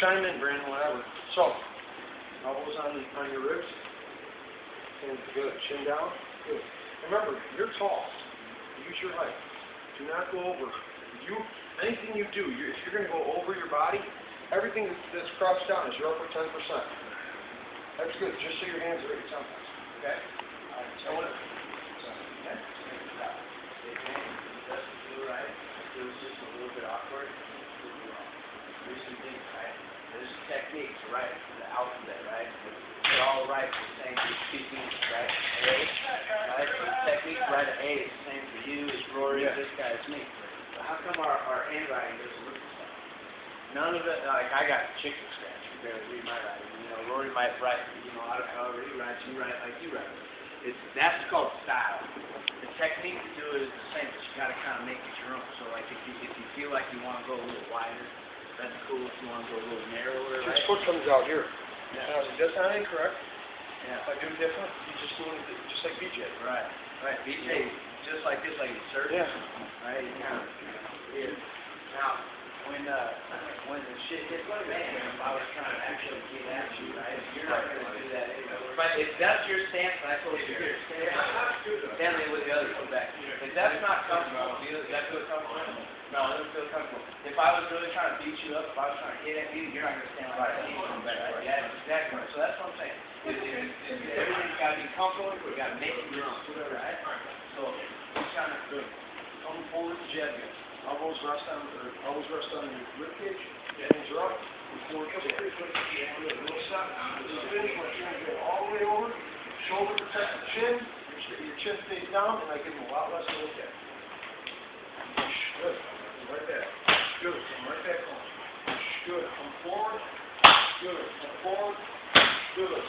chime in, Brandon, whatever. So, elbows on, the- on your ribs. And good, chin down, good. Remember, you're tall. Use your height. Do not go over. You, anything you do, you if you're gonna go over your body, everything that's- crouched down is your upper ten percent. That's good, just so your hands are at your temples, okay? All right, so what, it feels just a little bit awkward. Here's some things, right? There's techniques, right, for the alphabet, right? They're all right the same for speaking, right? A, right? So the technique, right, A is the same for you, it's Rory, Yeah. this guy is me. But how come our, our handwriting doesn't look the same? None of it, like, I got chicken scratch, you barely read my writing, you know, Rory might write, you know, however he writes, you write like you write. It's, that's called style. The technique to do it is the same, but you gotta kinda make it your own. So like, if you, if you feel like you wanna go a little wider, that's cool. If you wanna go a little narrower, his right? foot comes out here. Yeah, Now, that's not incorrect. yeah, If I do different, you just do it just like BJ. right, right. BJ, just like this, like he's surfing, Yeah. right? You kinda, yeah. Now, when, uh, when the shit hits the fan, if I was trying to actually get at you, right, you're not gonna do that anyway. But if that's your stance, and I told you here, stand, stand there with the other foot back. If that's not comfortable, you, that feel comfortable? No, it doesn't feel comfortable. If I was really trying to beat you up, if I was trying to hit at you, you're not gonna stand like that. You're gonna back, right? Yeah, exactly. So that's what I'm saying. Everything's gotta be comfortable, we gotta make it your right? So, just kind of, Come forward, jab you. Elbows rest on, or elbows rest on your rib cage, hands are up, and forward jab. Good, little step, just finish, my chin go all the way over, shoulder protect the chin, ch- your chin stays down, and I give them a lot less to look at. Good, right there. Good, come right back home. Good, come forward, good, come forward, good.